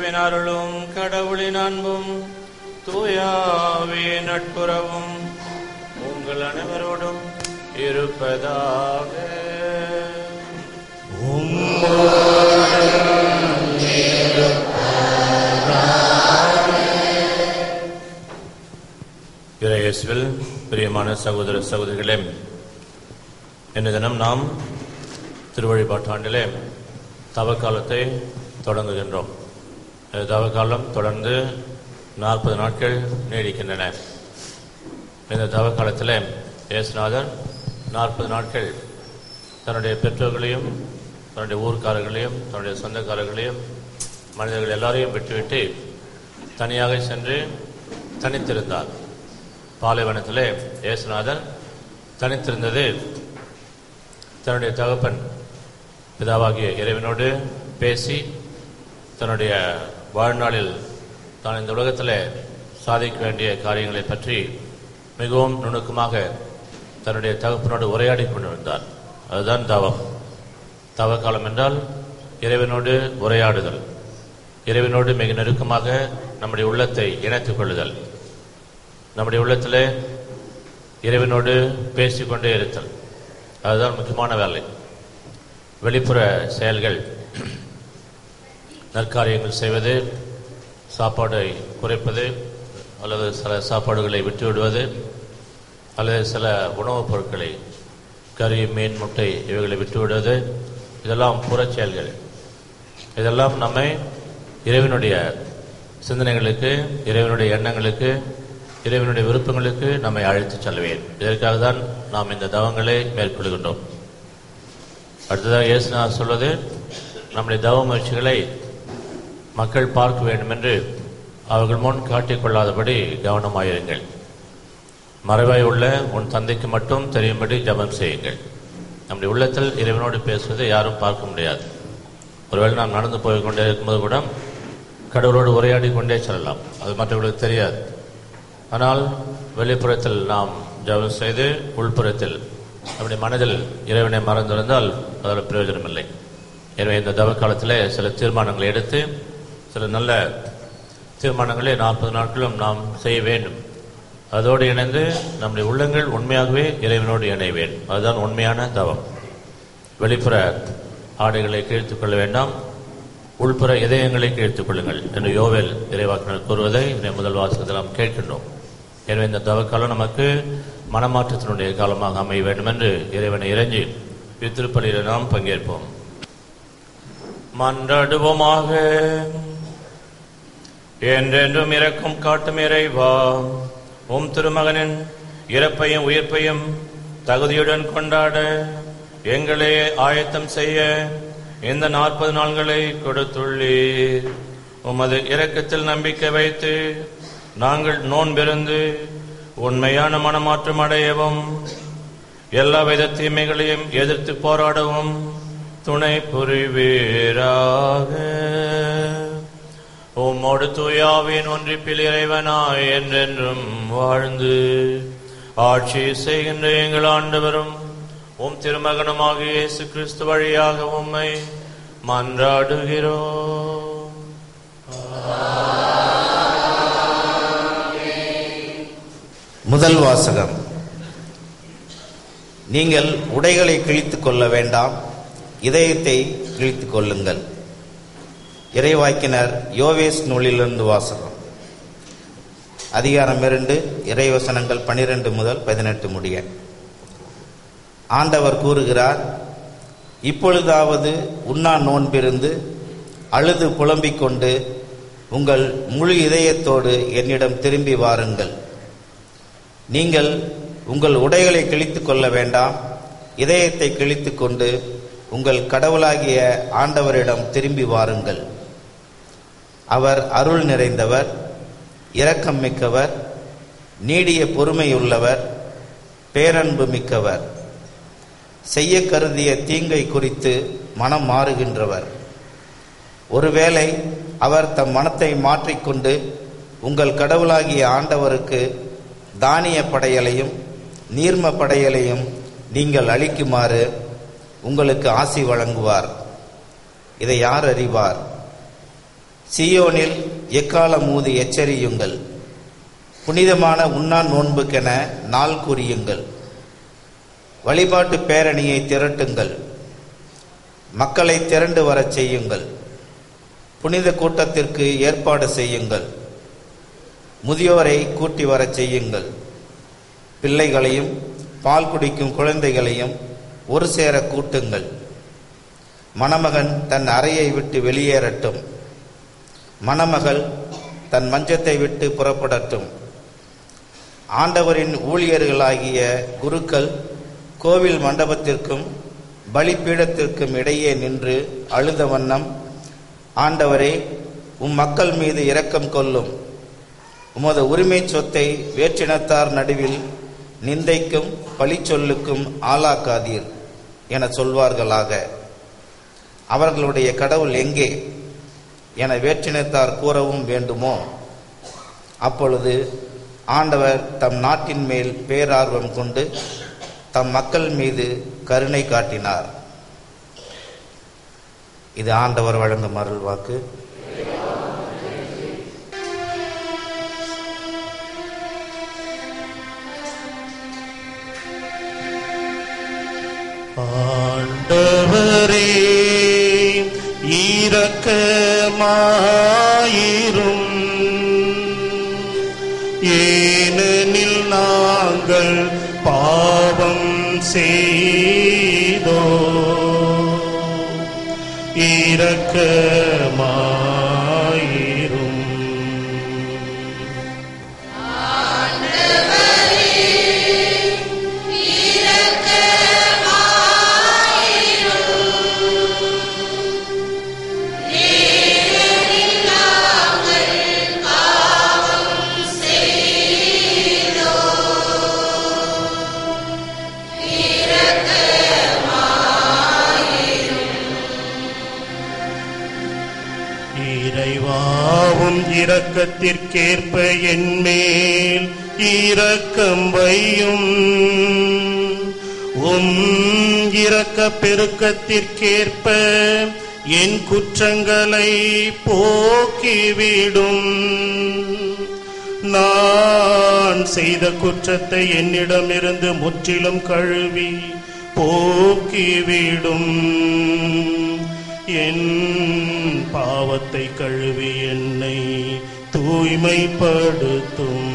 கிறிஸ்துவின் அருளும் கடவுளின் அன்பும் தூயாவின் நட்புறவும் உங்கள் அனைவரோடும் இருப்பதாக. இயேசுவில் பிரியமான சகோதர சகோதரிகளே இன்று தினம் நாம் திருவழிபாட்டாண்டிலே தவக்காலத்தை தொடங்குகின்றோம். தவக்காலம் தொடர்ந்து நாற்பது நாட்கள் நீடிக்கின்றன. இந்த தவக்காலத்தில் இயேசுநாதர் நாற்பது நாட்கள் தன்னுடைய பெற்றோர்களையும் தன்னுடைய ஊர்க்காரர்களையும் தன்னுடைய சொந்தக்காரர்களையும் மனிதர்கள் எல்லாரையும் விட்டுவிட்டு தனியாக சென்று தனித்திருந்தார். பாலைவனத்தில் இயேசுநாதர் தனித்திருந்தது. தன்னுடைய தகப்பன் பிதாவாகிய இறைவனோடு பேசி தன்னுடைய வாழ்நாளில் தான் இந்த உலகத்தில் சாதிக்க வேண்டிய காரியங்களை பற்றி மிகவும் நுணுக்கமாக தன்னுடைய தகப்பனோடு உரையாடி கொண்டிருந்தார். அதுதான் தவம். தவ காலம் என்றால் இறைவனோடு உரையாடுதல். இறைவனோடு மிக நெருக்கமாக நம்முடைய உள்ளத்தை இணைத்துக் கொள்ளுதல். நம்முடைய உள்ளத்தில் இறைவனோடு பேசிக்கொண்டே இருத்தல். அதுதான் முக்கியமான வேலை. வெளிப்புற செயல்கள் நற்காரியங்கள் செய்வது சாப்பாடை குறைப்பது அல்லது சில சாப்பாடுகளை விட்டுவிடுவது அல்லது சில உணவுப் பொருட்களை கறி மீன் முட்டை இவைகளை விட்டுவிடுவது இதெல்லாம் புறச் செயல்கள். இதெல்லாம் நம்மை இறைவனுடைய சிந்தனைகளுக்கு இறைவனுடைய எண்ணங்களுக்கு இறைவனுடைய விருப்பங்களுக்கு நம்மை அழைத்துச் செல்வேன். இதற்காக தான் நாம் இந்த தவங்களை மேற்கொள்கின்றோம். அடுத்ததாக இயேசுநாதர் சொல்வது நம்முடைய தவ முயற்சிகளை மக்கள் பார்க்க வேண்டும் என்று அவர்கள் முன் காட்டிக்கொள்ளாதபடி கவனமாயிருங்கள். மறைவாய் உள்ள உன் தந்தைக்கு மட்டும் தெரியும்படி ஜெபம் செய்யுங்கள். நம்முடைய உள்ளத்தில் இறைவனோடு பேசுவதை யாரும் பார்க்க முடியாது. ஒருவேளை நாம் நடந்து போய் கொண்டே இருக்கும்போது கூட கடவுளோடு உரையாடி கொண்டே செல்லலாம். அது மற்றவர்களுக்கு தெரியாது. ஆனால் வெளிப்புறத்தில் நாம் ஜெபம் செய்து உள்புறத்தில் நம்முடைய மனதில் இறைவனை மறந்திருந்தால் அதில் பிரயோஜனம் இல்லை எனவே இந்த தவ காலத்தில் சில தீர்மானங்களை எடுத்து சில நல்ல தீர்மானங்களை நாற்பது நாட்களும் நாம் செய்ய வேண்டும். அதோடு இணைந்து நம்முடைய உள்ளங்கள் உண்மையாகவே இறைவனோடு இணைய வேண்டும் அதுதான் உண்மையான தவம். வெளிப்புற ஆடைகளை கிழித்துக் கொள்ள வேண்டாம். உள்புற இதயங்களை கிழித்துக் கொள்ளுங்கள் என்று யோவேல் இறைவாக்கினர் கூறுவதை இதை முதல் வாசகத்தில் நாம் கேட்கின்றோம். எனவே இந்த தவக்காலம் நமக்கு மனமாற்றத்தினுடைய காலமாக அமைய வேண்டும் என்று இறைவனை இறைஞ்சி இத்திருப்பலியில் நாம் பங்கேற்போம். மன்றாடுவோமாக என்றென்றும் இறக்கும் காட்டும் இறைவா. உம் திருமகனின் இறப்பையும் உயிர்ப்பையும் தகுதியுடன் கொண்டாட எங்களை ஆயத்தம் செய்ய இந்த நாற்பது நாள்களை கொடுத்துள்ளீர். உமது இரக்கத்தில் நம்பிக்கை வைத்து நாங்கள் நோன்பிருந்து உண்மையான மனமாற்றம் அடையவும் எல்லா வித தீமைகளையும் எதிர்த்து போராடவும் துணை புரிவீராக. உம்மோடு தூயாவின் ஒன்றிப்பில் இறைவனாய் என்றென்றும் வாழ்ந்து ஆட்சி செய்கின்ற எங்கள் ஆண்டவரும் உம் திருமகனமாகிய இயேசு கிறிஸ்து வழியாக உம்மை மன்றாடுகிறோம் முதல் வாசகம். நீங்கள் உடைகளை கிழித்துக் கொள்ள வேண்டாம் இதயத்தை கிழித்து கொள்ளுங்கள். இறைவாக்கினர் யோவேஸ் நூலிலிருந்து வாசகம். அதிகாரம் இரண்டு இறைவசனங்கள் பனிரெண்டு முதல் பதினெட்டு முடிய. ஆண்டவர் கூறுகிறார் இப்பொழுதாவது உண்ணா நோன்பிருந்து அழுது புலம்பிக் கொண்டு உங்கள் முழு இதயத்தோடு என்னிடம் திரும்பி வாருங்கள். நீங்கள் உங்கள் உடைகளை கிழித்து கொள்ள வேண்டாம். இதயத்தை கிழித்து கொண்டு உங்கள் கடவுளாகிய ஆண்டவரிடம் திரும்பி வாருங்கள். அவர் அருள் நிறைந்தவர் இரக்கம் மிக்கவர் நீடிய பொறுமையுள்ளவர் பேரன்பு மிக்கவர். செய்ய கருதிய தீங்கை குறித்து மனம் மாறுகின்றவர். ஒருவேளை அவர் தம் மனத்தை மாற்றிக்கொண்டு உங்கள் கடவுளாகிய ஆண்டவருக்கு தானிய படையலையும் நீர்ம படையலையும் நீங்கள் அளிக்குமாறு உங்களுக்கு ஆசி வழங்குவார். இதை யார் அறிவார்? சியோனில் எக்காலம் ஊதி எச்சரியுங்கள். புனிதமான உண்ணா நோன்புக்கென நாள் கூறியுங்கள். வழிபாட்டு பேரணியை திரட்டுங்கள். மக்களை திரண்டு வரச் செய்யுங்கள். புனித கூட்டத்திற்கு ஏற்பாடு செய்யுங்கள். முதியோரை கூட்டி வரச் செய்யுங்கள். பிள்ளைகளையும் பால் குடிக்கும் குழந்தைகளையும் ஒரு சேர கூட்டுங்கள். மணமகன் தன் அறையை விட்டு வெளியேறட்டும். மணமகள் தன் மஞ்சத்தை விட்டு புறப்படட்டும். ஆண்டவரின் ஊழியர்களாகிய குருக்கள் கோவில் மண்டபத்திற்கும் பலிபீடத்திற்கும் இடையே நின்று அழுத வண்ணம் ஆண்டவரே உம் மக்கள் மீது இரக்கம் கொள்ளும். உமது உரிமை சொத்தை வேற்றினத்தார் நடுவில் நிந்தைக்கும் பழிச்சொல்லுக்கும் ஆளாக்காதீர் என சொல்வார்களாக. அவர்களுடைய கடவுள் எங்கே? என வேற்றினத்தார் கூறவும் வேண்டுமோ? அப்பொழுது ஆண்டவர் தம் நாட்டின் மேல் பேரார்வம் கொண்டு தம் மக்கள் மீது கருணை காட்டினார். இது ஆண்டவர் வழங்கும் அருள் வாக்கு. ஆண்டவரே இரக்கமாயிரும் ஏனெனில் நாங்கள் பாவம் செய்தோ இரக்கமாயிரும் இரக்கத்திற்கேற்ப என்மேல் இரக்கம் வையும். உம் இரக்க பெருக்கத்திற்கேற்ப என் குற்றங்களை போக்கிவிடும். நான் செய்த குற்றத்தை என்னிடமிருந்து முற்றிலும் கழுவி போக்கிவிடும். என் பாவத்தை கழுவி என்னை தூய்மைப்படுத்தும்.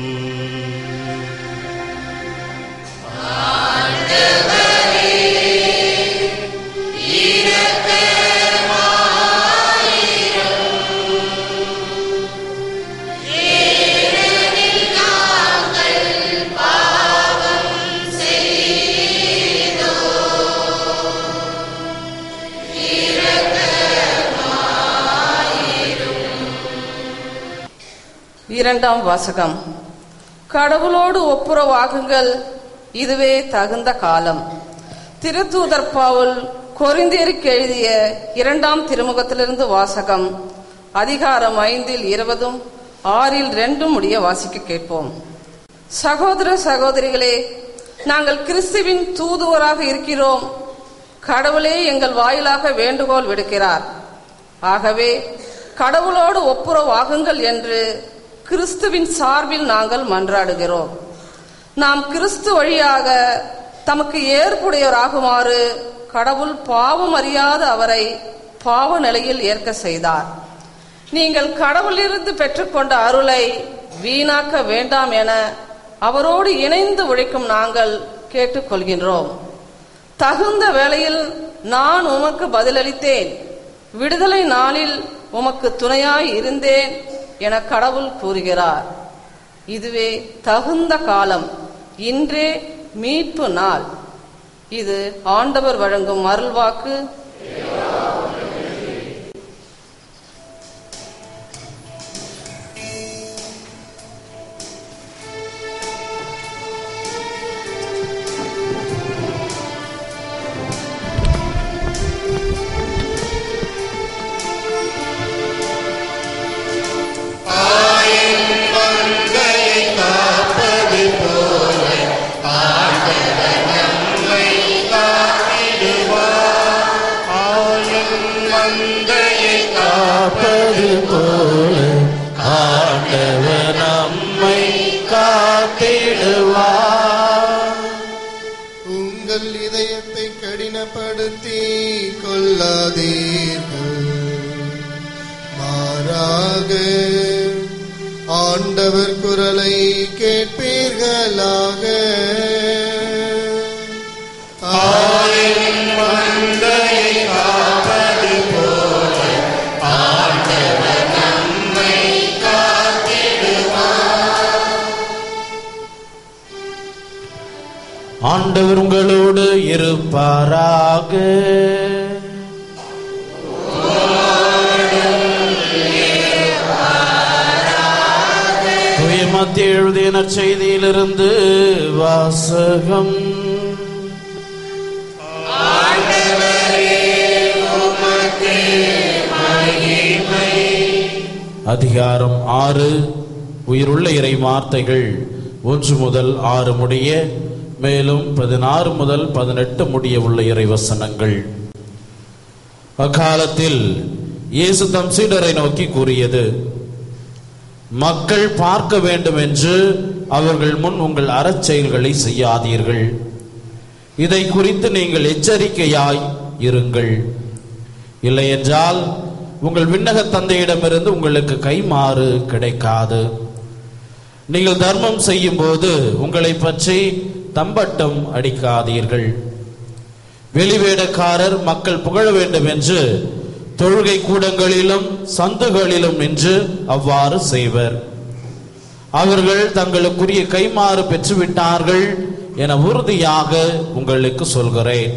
இரண்டாம் வாசகம். கடவுளோடு ஒப்புரவாகுங்கள் இதுவே தகுந்த காலம். திருத்தூதர் பவுல் கொரிந்தேருக்கு எழுதிய இரண்டாம் திருமுகத்திலிருந்து வாசகம் அதிகாரம் ஐந்தில் இருபதும் ஆறில் ரெண்டும் முடிய வாசிக்க கேட்போம். சகோதர சகோதரிகளே நாங்கள் கிறிஸ்துவின் தூதுவராக இருக்கிறோம். கடவுளே எங்கள் வாயிலாக வேண்டுகோள் விடுக்கிறார். ஆகவே கடவுளோடு ஒப்புரவாகுங்கள் என்று கிறிஸ்துவின் சார்பில் நாங்கள் மன்றாடுகிறோம். நாம் கிறிஸ்து வழியாக தமக்கு ஏற்புடையவராகுமாறு கடவுள் பாவம் அறியாத அவரை பாவ நிலையில் ஏற்க செய்தார். நீங்கள் கடவுளிலிருந்து பெற்றுக்கொண்ட அருளை வீணாக்க வேண்டாம் என அவரோடு இணைந்து உழைக்கும் நாங்கள் கேட்டுக்கொள்கின்றோம். தகுந்த வேளையில் நான் உமக்கு பதிலளித்தேன். விடுதலை நாளில் உமக்கு துணையாய் இருந்தேன். என கடவுள் கூறுகிறார். இதுவே தகுந்த காலம் இன்றே மீட்பு நாள். இது ஆண்டவர் வழங்கும் அருள்வாக்கு. குரலை கேட்பீர்களாக? ஆண்டவர் உங்களோடு இருப்பாராக. தூய மத்திய எழுதிய செய்தியிலிருந்து வாசகம். அதிகாரம் ஆறு உயிருள்ள இறை வார்த்தைகள். ஒன்று முதல் ஆறு முடிய மேலும் பதினாறு முதல் பதினெட்டு முடிய உள்ள இறை வசனங்கள். அக்காலத்தில் இயேசு தம் சீடரை நோக்கி கூறியது மக்கள் பார்க்க வேண்டும் என்று அவர்கள் முன் உங்கள் அறச்செயல்களை செய்யாதீர்கள். இதை குறித்து நீங்கள் எச்சரிக்கையாய் இருங்கள். இல்லையென்றால் உங்கள் விண்ணக தந்தையிடமிருந்து உங்களுக்கு கைமாறு கிடைக்காது. நீங்கள் தர்மம் செய்யும் போது உங்களை பற்றி தம்பட்டம் அடிக்காதீர்கள். வெளிவேடக்காரர் மக்கள் புகழ வேண்டும் என்று தொழுகை கூடங்களிலும் சந்துகளிலும் நின்று அவ்வாறு செய்வர். அவர்கள் தங்களுக்குரிய கைமாறு பெற்றுவிட்டார்கள் என உறுதியாக உங்களுக்கு சொல்கிறேன்.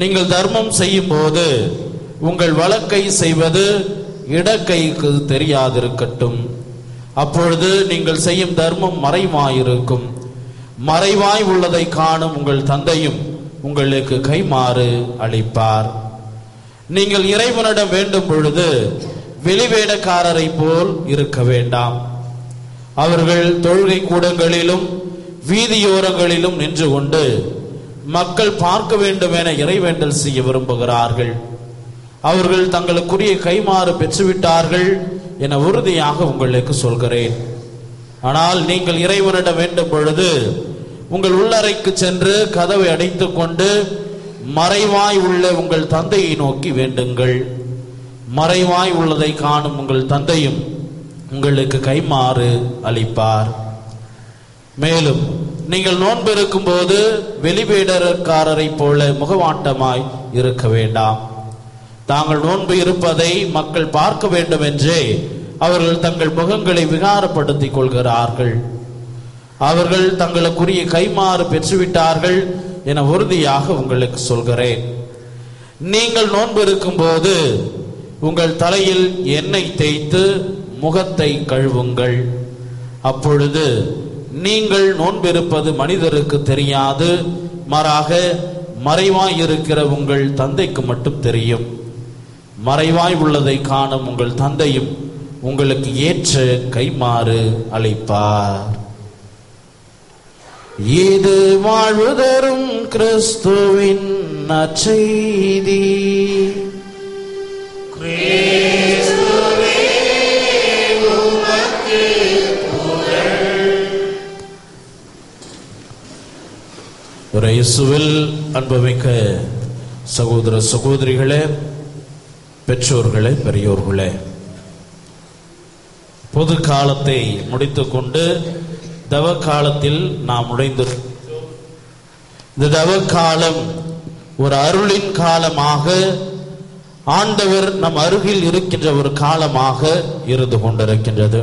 நீங்கள் தர்மம் செய்யும் போது உங்கள் வழக்கை செய்வது இடக்கைக்கு தெரியாதிருக்கட்டும். அப்பொழுது நீங்கள் செய்யும் தர்மம் மறைவாயிருக்கும். மறைவாய் உள்ளதை காணும் உங்கள் தந்தையும் உங்களுக்கு கைமாறு அளிப்பார். நீங்கள் இறைவனிடம் வேண்டும் பொழுது வெளிவேடக்காரரை போல் இருக்க வேண்டாம். அவர்கள் தொழுகை கூடங்களிலும் வீதியோரங்களிலும் நின்று கொண்டு மக்கள் பார்க்க வேண்டும் என இறைவேண்டல் செய்ய விரும்புகிறார்கள். அவர்கள் தங்களுக்குரிய கைமாறு பெற்றுவிட்டார்கள் என உறுதியாக உங்களுக்கு சொல்கிறேன். ஆனால் நீங்கள் இறைவனிடம் வேண்டும் பொழுது உங்கள் உள்ளறைக்கு சென்று கதவை அடைத்துக்கொண்டு கொண்டு மறைவாய் உள்ள உங்கள் தந்தையை நோக்கி வேண்டுங்கள். மறைவாய் உள்ளதை காணும் உங்கள் தந்தையும் உங்களுக்கு கைமாறு அளிப்பார். மேலும் நீங்கள் நோன்பிருக்கும் போது வெளிவேடக்காரரை போல முகவாட்டமாய் இருக்க வேண்டாம். தாங்கள் நோன்பு இருப்பதை மக்கள் பார்க்க வேண்டும் என்றே அவர்கள் தங்கள் முகங்களை விகாரப்படுத்திக் கொள்கிறார்கள். அவர்கள் தங்களுக்குரிய கைமாறு பெற்றுவிட்டார்கள். என உறுதியாக உங்களுக்கு சொல்கிறேன். நீங்கள் நோன்பு இருக்கும்போது உங்கள் தலையில் எண்ணெய் தேய்த்து முகத்தை கழுவுங்கள். அப்பொழுது நீங்கள் நோன்பிருப்பது மனிதருக்கு தெரியாது மாறாக மறைவாய் இருக்கிற உங்கள் தந்தைக்கு மட்டும் தெரியும். மறைவாய் உள்ளதை காணும் உங்கள் தந்தையும் உங்களுக்கு ஏற்ற கைமாறு அழைப்பார் இது வாழ்வு தரும் கிறிஸ்துவின் நற்செய்தி. இயேசுவில் அன்புமிக்க சகோதர சகோதரிகளே பெற்றோர்களே பெரியோர்களே பொது காலத்தை முடித்துக்கொண்டு தவ காலத்தில் நாம் நுழைந்து இந்த தவ காலம் ஒரு அருளின் காலமாக ஆண்டவர் நம் அருகில் இருக்கின்ற ஒரு காலமாக இருந்து கொண்டிருக்கின்றது.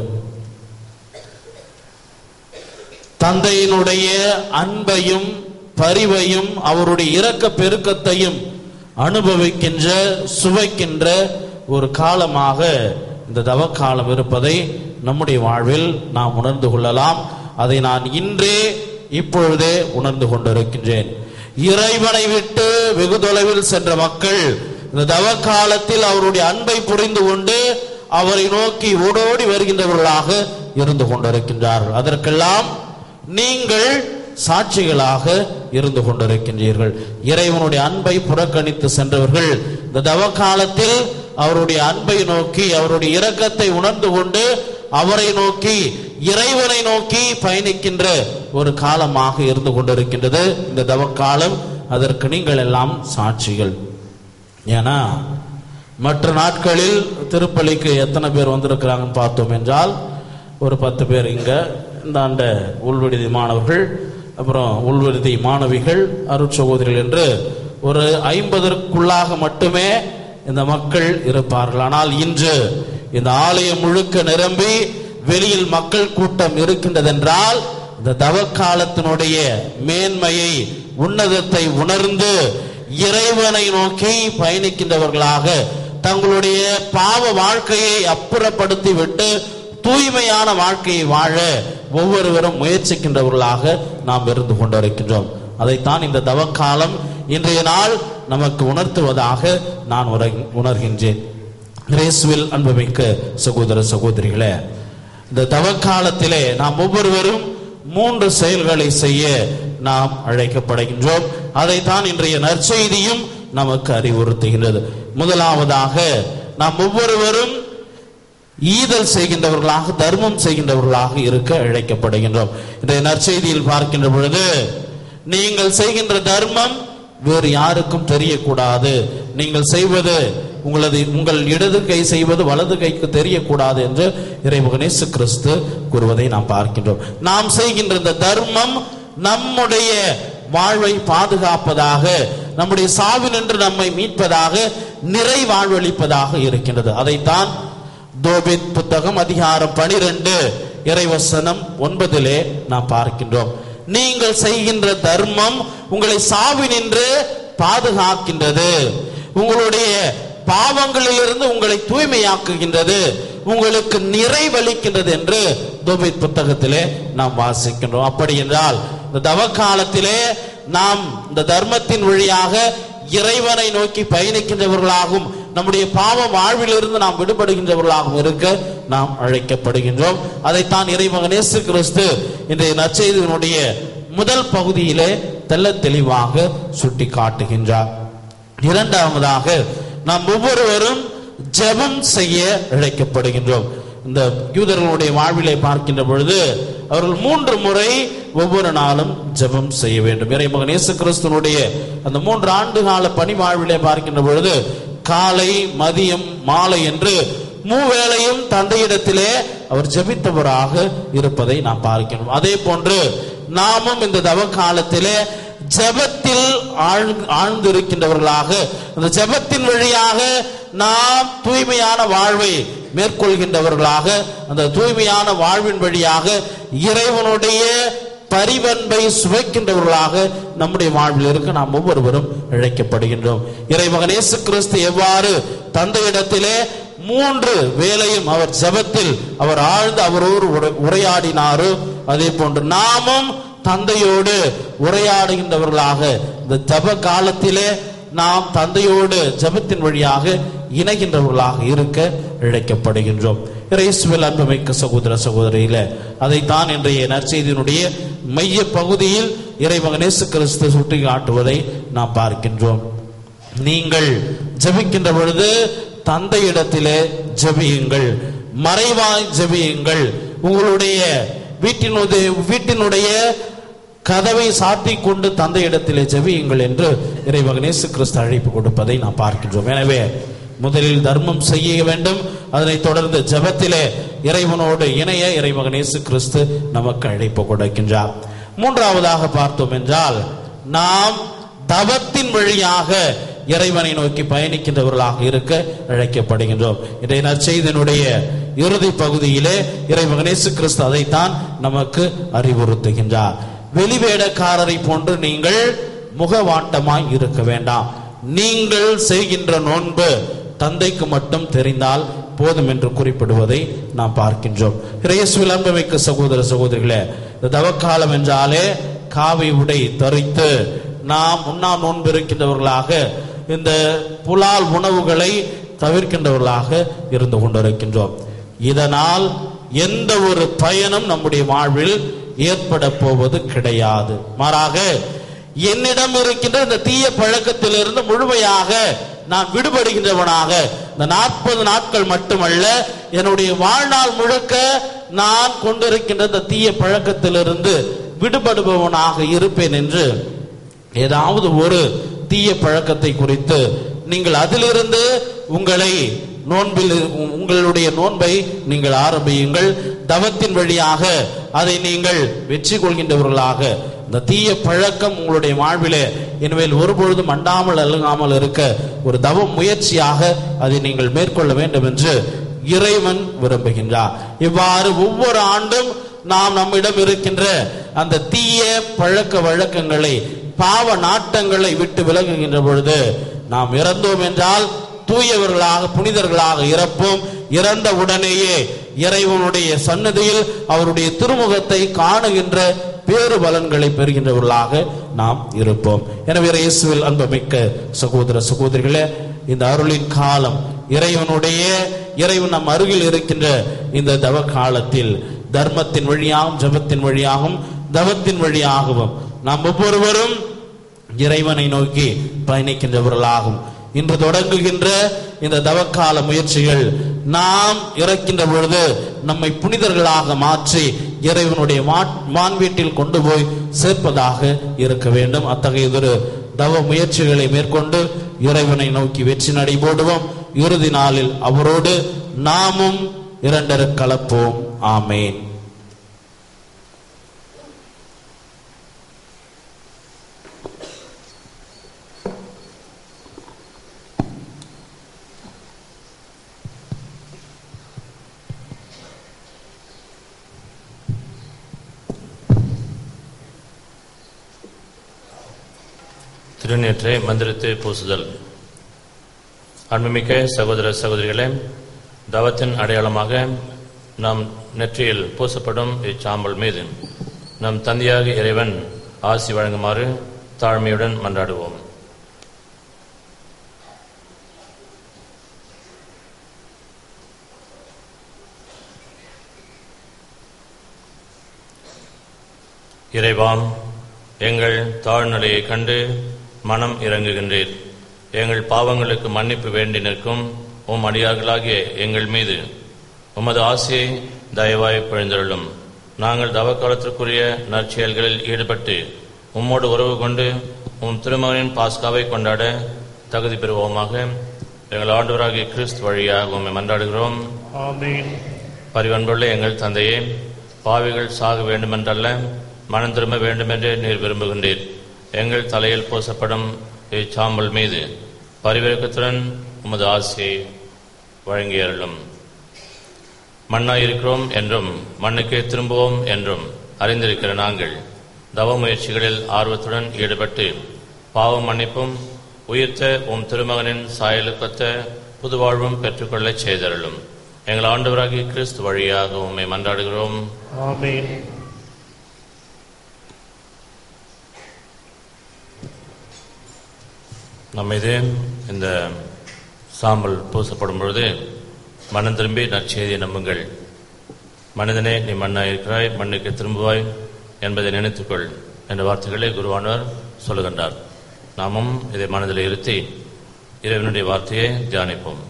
தந்தையினுடைய அன்பையும் பரிவையும் அவருடைய இரக்க பெருக்கத்தையும் அனுபவிக்கின்ற சுவைக்கின்ற ஒரு காலமாக இந்த தவ காலம் இருப்பதை நம்முடைய வாழ்வில் நாம் உணர்ந்து கொள்ளலாம். அதை நான் இன்றே இப்பொழுதே உணர்ந்து கொண்டிருக்கின்றேன். இறைவனை விட்டு வெகு தொலைவில் சென்ற மக்கள் இந்த தவ காலத்தில் அவருடைய அன்பை புரிந்து கொண்டு அவரை நோக்கி ஓடோடி வருகின்றவர்களாக இருந்து கொண்டிருக்கின்றார்கள். அதற்கெல்லாம் நீங்கள் சாட்சிகளாக இருந்து கொண்டிருக்கின்றீர்கள். இறைவனுடைய அன்பை புறக்கணித்து சென்றவர்கள் இந்த தவ காலத்தில் அவருடைய அன்பை நோக்கி அவருடைய இரக்கத்தை உணர்ந்து கொண்டு அவரை நோக்கி இறைவனை நோக்கி பயணிக்கின்ற ஒரு காலமாக இருந்து கொண்டிருக்கின்றது. இந்த தவக்காலம் அதற்கு நீங்கள் எல்லாம் சாட்சிகள். ஏன்னா மற்ற நாட்களில் திருப்பலிக்கு எத்தனை பேர் வந்திருக்கிறாங்கன்னு பார்த்தோம் என்றால் ஒரு பத்து பேர் இங்க இந்த ஆண்ட உள்விடுதி மாணவர்கள் அப்புறம் உள்விடுதி மாணவிகள் அருட்சகோதரிகள் என்று ஒரு ஐம்பதற்குள்ளாக மட்டுமே இந்த மக்கள் இருப்பார்கள். ஆனால் இன்று இந்த ஆலயம் முழுக்க நிரம்பி வெளியில் மக்கள் கூட்டம் இருக்கின்றதென்றால் இந்த தவக்காலத்தினுடைய மேன்மையை உன்னதத்தை உணர்ந்து இறைவனை நோக்கி பயணிக்கின்றவர்களாக தங்களுடைய பாவ வாழ்க்கையை அப்புறப்படுத்தி விட்டு தூய்மையான வாழ்க்கையை வாழ ஒவ்வொருவரும் முயற்சிக்கின்றவர்களாக நாம் இருந்து கொண்டிருக்கின்றோம். அதைத்தான் இந்த தவக்காலம் இன்றைய நாள் நமக்கு உணர்த்துவதாக நான் உணர்கின்றேன். ரேஸ்வில் அன்புமிக்க சகோதர சகோதரிகளே இந்த தவக்காலத்திலே நாம் ஒவ்வொருவரும் மூன்று செயல்களை செய்ய நாம் அழைக்கப்படுகின்றோம். அதைத்தான் இன்றைய நற்செய்தியும் நமக்கு அறிவுறுத்துகின்றது. முதலாவதாக நாம் ஒவ்வொருவரும் ஈதல் செய்கின்றவர்களாக தர்மம் செய்கின்றவர்களாக இருக்க அழைக்கப்படுகின்றோம். இன்றைய நற்செய்தியில் பார்க்கின்ற பொழுது நீங்கள் செய்கின்ற தர்மம் வேறு யாருக்கும் தெரியக்கூடாது. நீங்கள் செய்வது உங்களது உங்கள் இடது கை செய்வது வலது கைக்கு தெரியக்கூடாது என்று இறைமுகனேசு கிறிஸ்து கூறுவதை நாம் பார்க்கின்றோம். நாம் செய்கின்ற இந்த தர்மம் நம்முடைய வாழ்வை பாதுகாப்பதாக நம்முடைய சாவினின்று நம்மை மீட்பதாக நிறை வாழ்வளிப்பதாக இருக்கின்றது. அதைத்தான் தோபித் புத்தகம் அதிகாரம் பனிரெண்டு இறைவசனம் ஒன்பதிலே நாம் பார்க்கின்றோம். நீங்கள் செய்கின்ற தர்மம் உங்களை சாவி நின்று பாதுகாக்கின்றது. உங்களுடைய பாவங்களிலிருந்து உங்களை தூய்மையாக்குகின்றது. உங்களுக்கு நிறைவளிக்கின்றது என்று தோபித் புத்தகத்திலே நாம் வாசிக்கின்றோம். அப்படி என்றால் இந்த தவ காலத்திலே நாம் இந்த தர்மத்தின் வழியாக இறைவனை நோக்கி பயணிக்கின்றவர்களாகும் நம்முடைய பாவ வாழ்விலிருந்து நாம் விடுபடுகின்றவர்களாகவும் இருக்க நாம் அழைக்கப்படுகின்றோம். அதைத்தான் இறைமகனேசு கிறிஸ்து இன்றைய நற்செய்தியினுடைய முதல் பகுதியிலே தெல்ல தெளிவாக சுட்டி காட்டுகின்றார் இரண்டாவதாக நாம் ஒவ்வொருவரும் ஜெபம் செய்ய அழைக்கப்படுகின்றோம். இந்த யூதர்களுடைய வாழ்விலை பார்க்கின்ற பொழுது அவர்கள் மூன்று முறை ஒவ்வொரு நாளும் ஜெபம் செய்ய வேண்டும். இறைமகன் இயேசு கிறிஸ்துனுடைய அந்த மூன்று ஆண்டு கால பணி வாழ்விலை பார்க்கின்ற பொழுது காலை மதியம் மாலை என்று மூவேளையும் தந்தையிடத்திலே அவர் ஜெபித்தவராக இருப்பதை நாம் பார்க்கிறோம். அதே போன்று நாமும் இந்த தவ காலத்திலே ஜெபத்தில் ஆழ்ந்திருக்கின்றவர்களாக அந்த ஜெபத்தின் வழியாக நாம் தூய்மையான வாழ்வை மேற்கொள்கின்றவர்களாக அந்த தூய்மையான வாழ்வின் வழியாக இறைவனுடைய பரிவன்பை சுவைக்கின்றவர்களாக நம்முடைய வாழ்வில் இருக்க நாம் ஒவ்வொருவரும் இழைக்கப்படுகின்றோம் இறைமகன் இயேசு கிறிஸ்து எவ்வாறு தந்தையிடத்திலே மூன்று வேலையும் அவர் ஜெபத்தில் அவர் ஆழ்ந்து அவரோடு உரையாடினாரோ அதே போன்று நாமும் தந்தையோடு உரையாடுகின்றவர்களாக இந்த ஜப காலத்திலே நாம் தந்தையோடு ஜெபத்தின் வழியாக இணைகின்றவர்களாக இருக்க இழைக்கப்படுகின்றோம் இயேசுவில் அன்புமிக்க சகோதர சகோதரியில அதைத்தான் இன்றைய நற்செய்தியினுடைய மைய பகுதியில் இறைமகன் இயேசு கிறிஸ்து சுட்டி காட்டுவதை நாம் பார்க்கின்றோம். நீங்கள் ஜெபிக்கின்ற பொழுது தந்தையிடத்திலே ஜெபியுங்கள் மறைவாய் ஜெபியுங்கள். உங்களுடைய வீட்டினுடைய வீட்டினுடைய கதவை சாத்தி கொண்டு தந்தையிடத்திலே ஜெபியுங்கள் என்று இறைமகன் இயேசு கிறிஸ்து அழைப்பு கொடுப்பதை நாம் பார்க்கின்றோம். எனவே முதலில் தர்மம் செய்ய வேண்டும். அதனைத் தொடர்ந்து ஜெபத்திலே இறைவனோடு இணைய இறைமகன் இயேசு கிறிஸ்து நமக்கு அழைப்பு கொடுக்கின்றார். மூன்றாவதாக பார்த்தோம் என்றால் நாம் தவத்தின் வழியாக இறைவனை நோக்கி பயணிக்கின்றவர்களாக இருக்க அழைக்கப்படுகின்றோம். இன்றைய நற்செய்தனுடைய இறுதி பகுதியிலே இறைமகன் இயேசு கிறிஸ்து அதைத்தான் நமக்கு அறிவுறுத்துகின்றார். வெளிவேடக்காரரை போன்று நீங்கள் முகவாட்டமாய் இருக்க வேண்டாம். நீங்கள் செய்கின்ற நோன்பு தந்தைக்கு மட்டும் தெரிந்தால் போதும் என்று குறிப்பிடுவதை நாம் பார்க்கின்றோம். இயேசுவில் அன்புமிக்க சகோதர சகோதரிகளே இந்த தவக்காலம் என்றாலே காவி உடை தரித்து நாம் உண்ணா நோன்பு இருக்கின்றவர்களாக இந்த புலால் உணவுகளை தவிர்க்கின்றவர்களாக இருந்து கொண்டிருக்கின்றோம். இதனால் எந்த ஒரு பயனும் நம்முடைய வாழ்வில் ஏற்பட போவது கிடையாது. மாறாக என்னிடம் இருக்கின்ற இந்த தீய பழக்கத்திலிருந்து முழுமையாக நான் விடுபடுகின்றவனாக. இந்த நாற்பது நாட்கள் மட்டுமல்ல என்னுடைய வாழ்நாள் முழுக்க நான் கொண்டிருக்கின்ற இந்த தீய பழக்கத்திலிருந்து விடுபடுபவனாக இருப்பேன் என்று ஏதாவது ஒரு தீய பழக்கத்தை குறித்து நீங்கள் அதிலிருந்து உங்களை நோன்பில் உங்களுடைய நோன்பை நீங்கள் ஆரம்பியுங்கள். தவத்தின் வழியாக அதை நீங்கள் வெற்றி கொள்கின்றவர்களாக இந்த தீய பழக்கம் உங்களுடைய வாழ்விலே இனிமேல் ஒருபொழுதும் அண்டாமல் அழுகாமல் இருக்க ஒரு தவ முயற்சியாக அதை நீங்கள் மேற்கொள்ள வேண்டும் என்று இறைவன் விரும்புகின்றார். இவ்வாறு ஒவ்வொரு ஆண்டும் நாம் நம்மிடம் இருக்கின்ற அந்த தீய பழக்க வழக்கங்களை பாவ நாட்டங்களை விட்டு விலகுகின்ற பொழுது நாம் இறந்தோம் என்றால் தூயவர்களாக புனிதர்களாக இறப்போம். இறந்த உடனேயே இறைவனுடைய சன்னதியில் அவருடைய திருமுகத்தை காணுகின்ற பேறு பலன்களை பெறுகின்றவர்களாக நாம் இருப்போம். எனவே இயேசுவில் அன்புமிக்க சகோதர சகோதரிகளே இந்த அருளின் காலம் இறைவனுடைய இறைவன் நம் அருகில் இருக்கின்ற இந்த தவ காலத்தில் தர்மத்தின் வழியாகவும் ஜபத்தின் வழியாகவும் தவத்தின் வழியாகவும் நாம் ஒவ்வொருவரும் இறைவனை நோக்கி பயணிக்கின்றவர்களாகும். இன்று தொடங்குகின்ற இந்த தவக்கால முயற்சிகள் நாம் இறக்கின்ற பொழுது நம்மை புனிதர்களாக மாற்றி இறைவனுடைய மான் வீட்டில் கொண்டு போய் சேர்ப்பதாக இருக்க வேண்டும். அத்தகையதொரு தவ முயற்சிகளை மேற்கொண்டு இறைவனை நோக்கி வெற்றி நடை போடுவோம். இறுதி நாளில் அவரோடு நாமும் இரண்டர கலப்போம். ஆமேன். திருநேற்றை மந்திரத்தை பூசுதல். அன்புமிக்க சகோதர சகோதரிகளே தவத்தின் அடையாளமாக நம் நெற்றியில் பூசப்படும் இச்சாம்பல் மீது நம் தந்தையாக இறைவன் ஆசி வழங்குமாறு தாழ்மையுடன் மன்றாடுவோம். இறைவாம் எங்கள் தாழ்நிலையை கண்டு மனம் இறங்குகின்றீர். எங்கள் பாவங்களுக்கு மன்னிப்பு வேண்டி நிற்கும் உம் அடியார்களாகிய எங்கள் மீது. உமது ஆசையை தயவாய் பிழந்தருளும் நாங்கள் தவக்காலத்திற்குரிய நற்செயல்களில் ஈடுபட்டு உம்மோடு உறவு கொண்டு உம் திருமகனின் பாஸ்காவை கொண்டாட தகுதி பெறுவோமாக. எங்கள் ஆண்டவராகிய கிறிஸ்து வழியாக உம்மை மன்றாடுகிறோம். பரிவன்புள்ள எங்கள் தந்தையே பாவிகள் சாக வேண்டுமென்றல்ல மனம் திரும்ப வேண்டுமென்றே நீர் விரும்புகின்றீர். எங்கள் தலையில் பூசப்படும் இச்சாம்பல் மீது பரிவிறக்கத்துடன் உமது ஆசையை வழங்கியருளும். மண்ணாயிருக்கிறோம் என்றும் மண்ணுக்கே திரும்புவோம் என்றும் அறிந்திருக்கிற நாங்கள் தவ முயற்சிகளில் ஆர்வத்துடன் ஈடுபட்டு பாவம் மன்னிப்பும் உயிர்த்த உம் திருமகனின் சாயலுக்கொத்த புதுவாழ்வும் பெற்றுக்கொள்ளச் செய்தருளும். எங்கள் ஆண்டவராகிய கிறிஸ்து வழியாக உம்மை மன்றாடுகிறோம். ஆமென். நம்ம இது இந்த சாம்பல் பூசப்படும் பொழுது மனம் திரும்பி நற்செய்தியை நம்புங்கள். மனிதனே நீ மண்ணாக இருக்கிறாய் மண்ணுக்கு திரும்புவாய் என்பதை நினைத்துக்கொள் என்ற வார்த்தைகளை குருவானவர் சொல்லுகின்றார். நாமும் இதை மனதில் இருத்தி இறைவனுடைய வார்த்தையை தியானிப்போம்.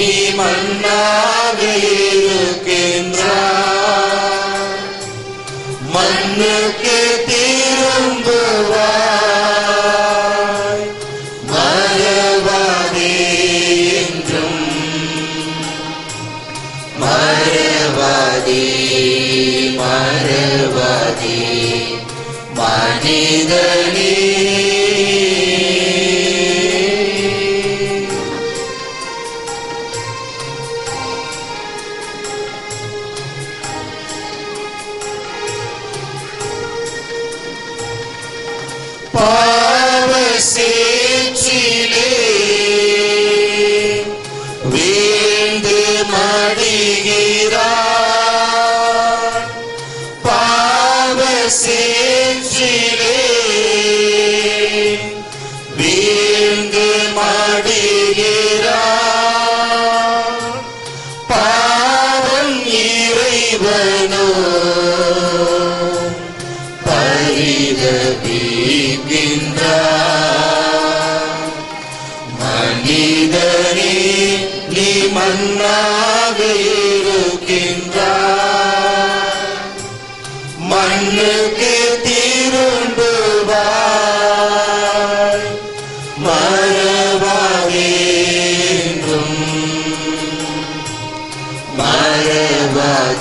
ी मन्ना।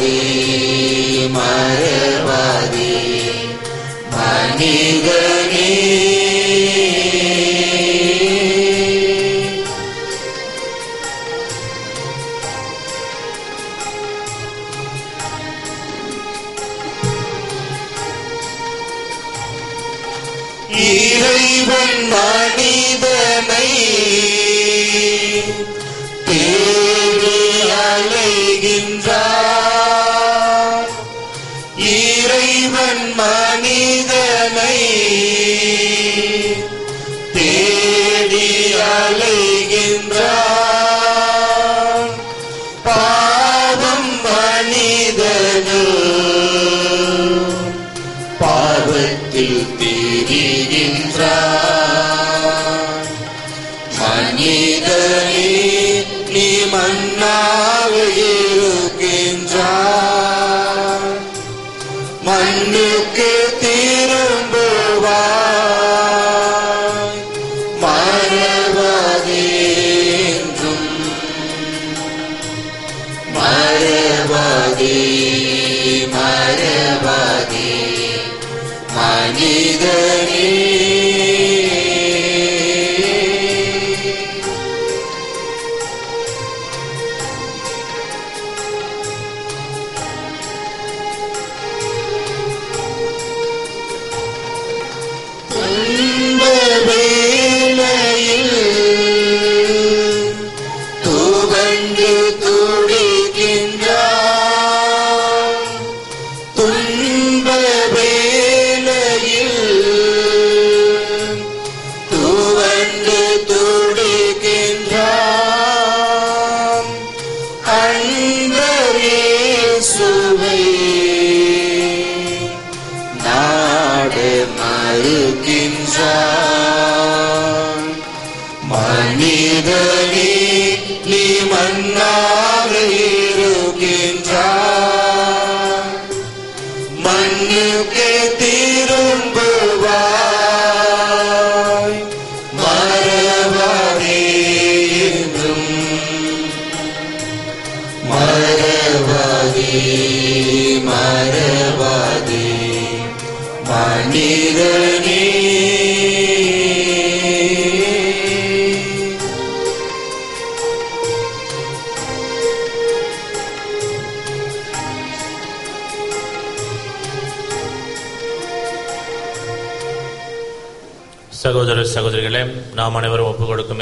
மறவாதே மறவாதே. மனிதனே